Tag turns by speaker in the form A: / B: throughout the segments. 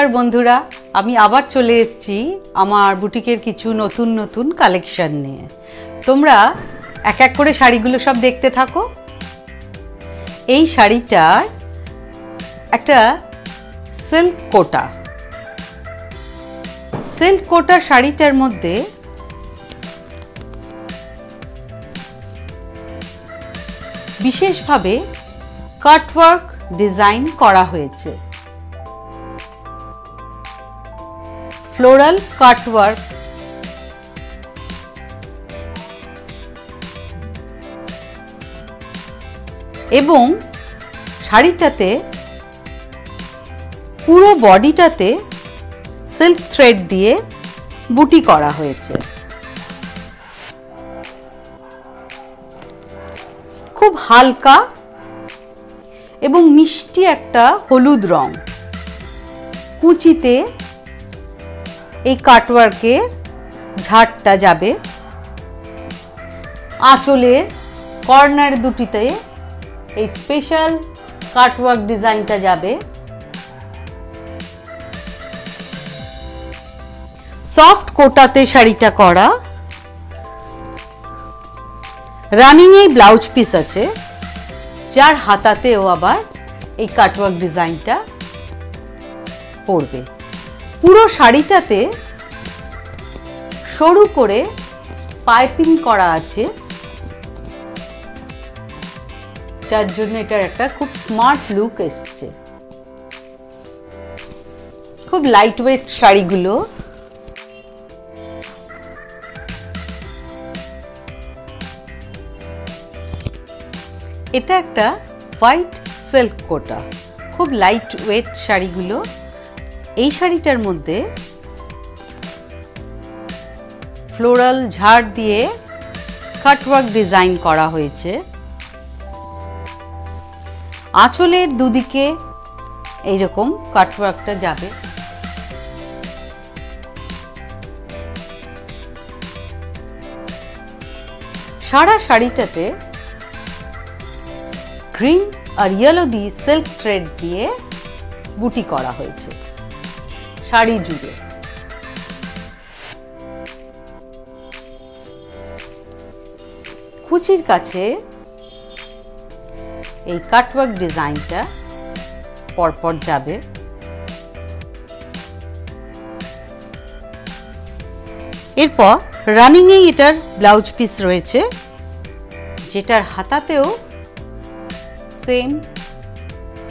A: নমস্কার বন্ধুরা, আমি আবার চলে এসেছি আমার বুটিকের কিছু নতুন নতুন কালেকশন নিয়ে। তোমরা এক এক করে শাড়িগুলো সব দেখতে থাকো। এই শাড়িটার একটা সিল্ক কোটা। সিল্ক কোটা শাড়িটার মধ্যে বিশেষভাবে কাটওয়ার্ক ডিজাইন করা হয়েছে। Floral cutwork. এবং শাড়িটাতে, পুরো বডিটাতে সিল্ক থ্রেড দিয়ে বুটি করা হয়েছে। খুব হালকা এবং মিষ্টি একটা হলুদ রং। কুচিতে এই কাটওয়ার্কের ঝাড়টা যাবে। আঁচলের কর্নার দুটিতে এই স্পেশাল কাটওয়ার্ক ডিজাইনটা যাবে। সফট কোটাতে শাড়িটা করা। রানিং এই ব্লাউজ পিস আছে, যার হাতাতেও আবার এই কাটওয়ার্ক ডিজাইনটা পড়বে। পুরো শাড়িটাতে সরু করে পাইপিং করা আছে। যার জন্য এটার একটা খুব স্মার্ট লুক এসছে। খুব লাইট ওয়েট শাড়িগুলো। এটা একটা হোয়াইট সিল্ক কোটা। খুব লাইট ওয়েট শাড়িগুলো। এই শাড়িটার মধ্যে ফ্লোরাল ঝাড় দিয়ে কাটওয়ার্ক ডিজাইন করা হয়েছে। আঁচলের দুদিকে এইরকম কাটওয়ার্কটা যাবে। সারা শাড়িটাতে গ্রিন আর ইয়েলো দিয়ে সিল্ক থ্রেড দিয়ে বুটি করা হয়েছে। শাড়ি জুড়ে। কুচির কাছে এই কাটওয়ার্ক ডিজাইনটা পরপর যাবে। এরপর রানিংয়েই এটার ব্লাউজ পিস রয়েছে, যেটার হাতাতেও সেম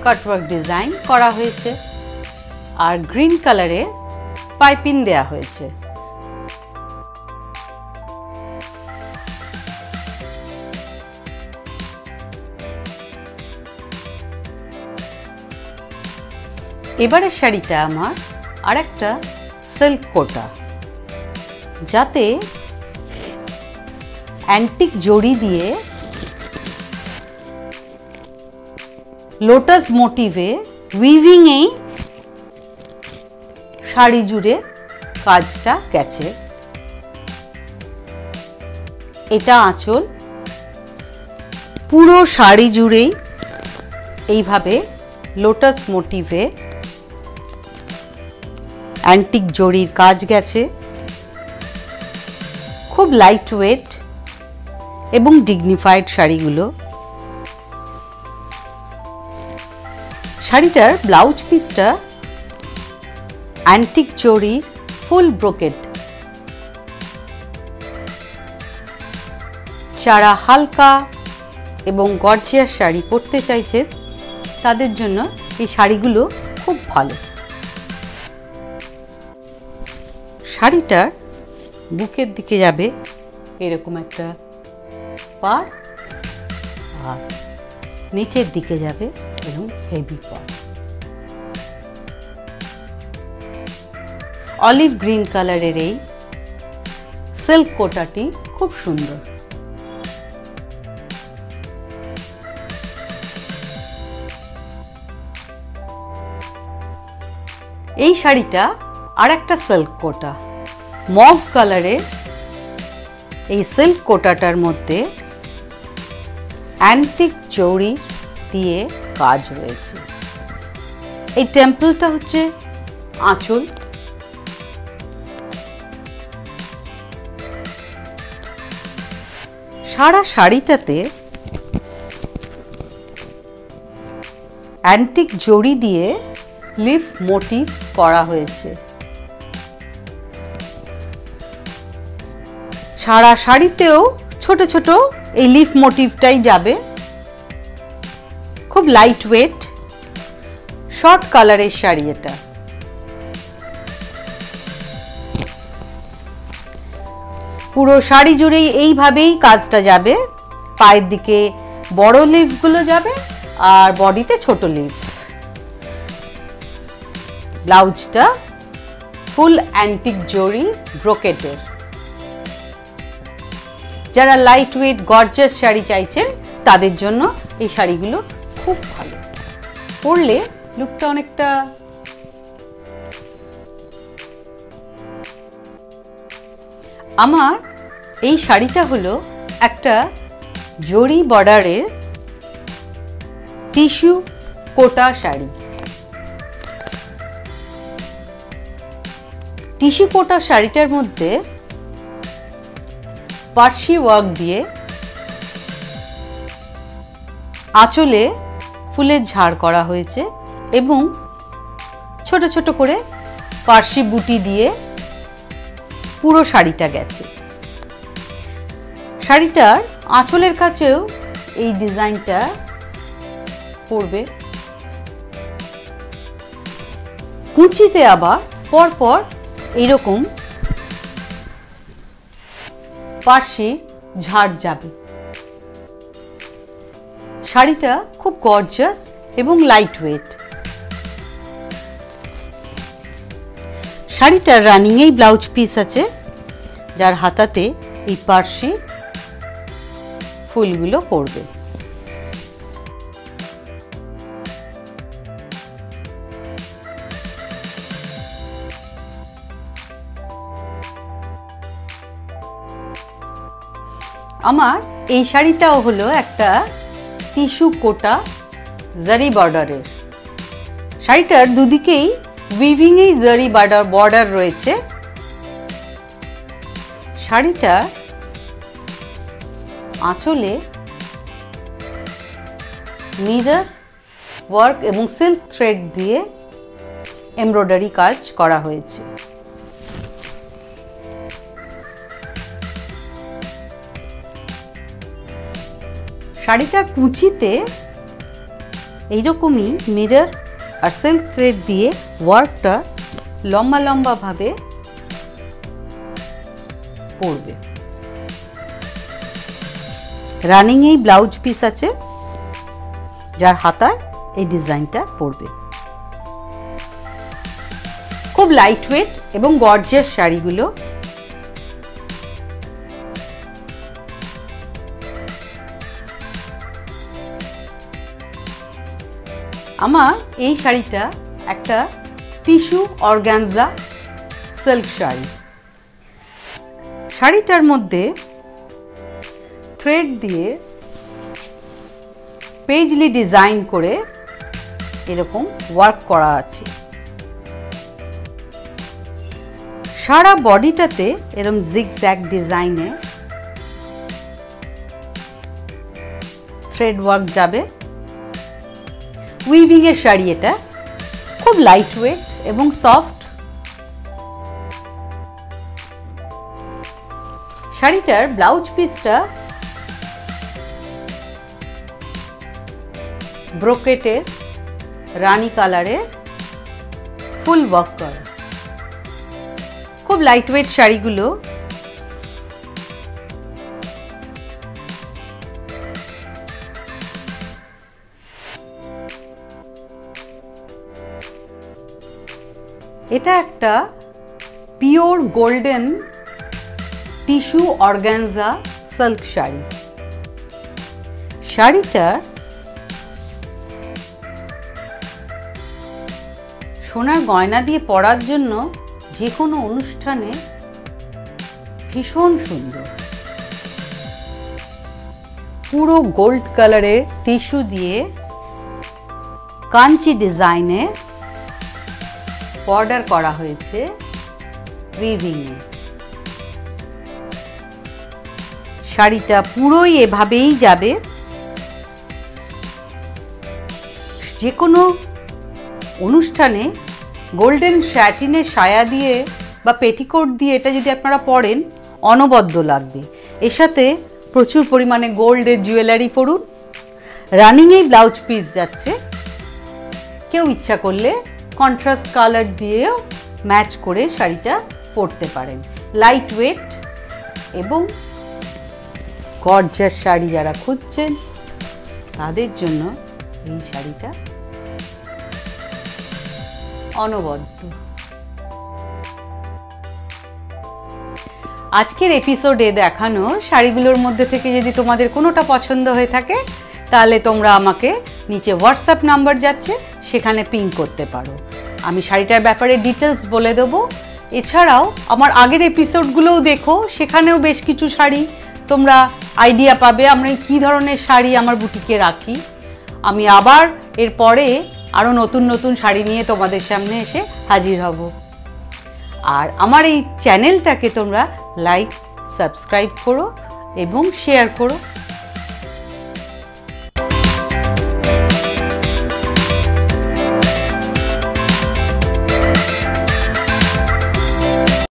A: কাটওয়ার্ক ডিজাইন করা হয়েছে। আর গ্রিন কালারে পাইপিং দেয়া হয়েছে। এবারের শাড়িটা আমার আরেকটা সিল্ক কোটা, যাতে অ্যান্টিক জড়ি দিয়ে লোটাস মোটিভে উইভিংয়েই শাড়ি জুড়ে কাজটা গেছে। এটা আঁচল। পুরো শাড়ি জুড়েই এইভাবে লোটাস মোটিভে অ্যান্টিক জড়ির কাজ গেছে। খুব লাইট ওয়েট এবং ডিগনিফাইড শাড়িগুলো। শাড়িটার ব্লাউজ পিসটা অ্যান্টিক চড়ির ফুল ব্রোকেট যারা হালকা এবং গর্জিয়াস শাড়ি পরতে চাইছে, তাদের জন্য এই শাড়িগুলো খুব ভালো। শাড়িটার বুকের দিকে যাবে, এরকম একটা পার আর নিচের দিকে যাবে, এরকম হেভি পার অলিভ গ্রিন কালারের এই সিল্ক কোটাটি খুব সুন্দর। এই শাড়িটা আর একটা সিল্ক কোটা। মভ কালারের এই সিল্ক কোটাটার মধ্যে অ্যান্টিক চৌড়ি দিয়ে কাজ রয়েছে। এই টেম্পলটা হচ্ছে আঁচল। সারা শাড়িটাতে অ্যান্টিক জড়ি দিয়ে লিফ মোটিভ করা হয়েছে। সারা শাড়িতেও ছোট ছোট এই লিফ মোটিভটাই যাবে। খুব লাইট ওয়েট শর্ট কালারের শাড়ি এটা। পুরো শাড়ি জুড়েই এইভাবেই কাজটা যাবে। পায়ের দিকে বড় লিফগুলো যাবে আর বডিতে ছোট লিফ ব্লাউজটা ফুল অ্যান্টিক জরি ব্রোকেটের যারা লাইট ওয়েট গর্জাস শাড়ি চাইছেন, তাদের জন্য এই শাড়িগুলো খুব ভালো। পরলে লুকটা অনেকটা আমার এই শাড়িটা হলো একটা জরি বর্ডারের টিস্যু কোটা শাড়ি। টিস্যু কোটা শাড়িটার মধ্যে পার্সি ওয়ার্ক দিয়ে আঁচলে ফুলের ঝাড় করা হয়েছে এবং ছোট ছোট করে পার্সি বুটি দিয়ে পুরো শাড়িটা গেছে। শাড়িটার আঁচলের কাছেও এই ডিজাইনটা পড়বে। কুচিতে আবার পরপর এইরকম পার্শ্বে ঝাড় যাবে। শাড়িটা খুব গর্জাস এবং লাইট ওয়েট শাড়িটার রানিংয়েই ব্লাউজ পিস আছে, যার হাতাতে এই পার্শ্বে ফুলগুলো পড়বে। আমার এই শাড়িটাও হলো একটা টিস্যু কোটা জারি বর্ডারের শাড়িটার দুদিকেই উইভিংয়েই জারি বর্ডার বর্ডার রয়েছে। শাড়িটা আঁচলে মিরর ওয়ার্ক এবং সিল্ক থ্রেড দিয়ে এমব্রয়ডারি কাজ করা হয়েছে। শাড়িটার কুচিতে এইরকমই মিরর আর সিল্ক থ্রেড দিয়ে ওয়ার্কটা লম্বা লম্বাভাবে পড়বে। রানিং এই ব্লাউজ পিস আছে, যার হাতায় এই ডিজাইনটা পড়বে। খুব লাইট ওয়েট এবং গর্জিয়াস শাড়িগুলো আমার এই শাড়িটা একটা টিস্যু অর্গ্যানজা সিল্ক শাড়ি। শাড়িটার মধ্যে থ্রেড দিয়ে পেজলি ডিজাইন করে এরকম ওয়ার্ক করা আছে। সারা বডিটাতে এরকম জিগজ্যাগ ডিজাইনে থ্রেড ওয়ার্ক যাবে। উইভিং এর শাড়ি এটা। খুব লাইট ওয়েট এবং সফট শাড়িটার ব্লাউজ পিসটা ব্রোকেটের রানী কালারের ফুল ওয়ার্ক করা। খুব লাইট ওয়েট শাড়িগুলো। এটা একটা pure golden tissue organza silk sari. শাড়িটা সোনার গয়না দিয়ে পরার জন্য যে কোনো অনুষ্ঠানে ভীষণ সুন্দর। পুরো গোল্ড কালারের টিস্যু দিয়ে কাঞ্চি ডিজাইনে বর্ডার করা হয়েছে উইভিং শাড়িটা পুরোই এভাবেই যাবে। যে কোনো অনুষ্ঠানে গোল্ডেন স্যাটিনের সায়া দিয়ে বা পেটিকোট দিয়ে এটা যদি আপনারা পরেন, অনবদ্য লাগবে। এর সাথে প্রচুর পরিমাণে গোল্ডের জুয়েলারি পরুন। রানিংয়েই ব্লাউজ পিস যাচ্ছে। কেউ ইচ্ছা করলে কন্ট্রাস্ট কালার দিয়েও ম্যাচ করে শাড়িটা পরতে পারেন। লাইট ওয়েট এবং গর্জার শাড়ি যারা খুঁজছেন, তাদের জন্য এই শাড়িটা অনবদ্য। আজকের এপিসোডে দেখানো শাড়িগুলোর মধ্যে থেকে যদি তোমাদের কোনোটা পছন্দ হয়ে থাকে, তাহলে তোমরা আমাকে নিচে হোয়াটসঅ্যাপ নাম্বার যাচ্ছে, সেখানে পিং করতে পারো। আমি শাড়িটার ব্যাপারে ডিটেলস বলে দেবো। এছাড়াও, আমার আগের এপিসোডগুলোও দেখো, সেখানেও বেশ কিছু শাড়ি। তোমরা আইডিয়া পাবে আমরা কী ধরনের শাড়ি আমার বুটিকে রাখি। আমি আবার এরপরে আরও নতুন নতুন শাড়ি নিয়ে তোমাদের সামনে এসে হাজির হব। আর আমার এই চ্যানেলটাকে তোমরা লাইক সাবস্ক্রাইব করো এবং শেয়ার করো।